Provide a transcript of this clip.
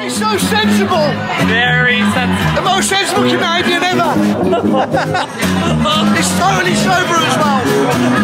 He's so sensible. Very sensible. The most sensible Canadian ever. He's totally sober as well.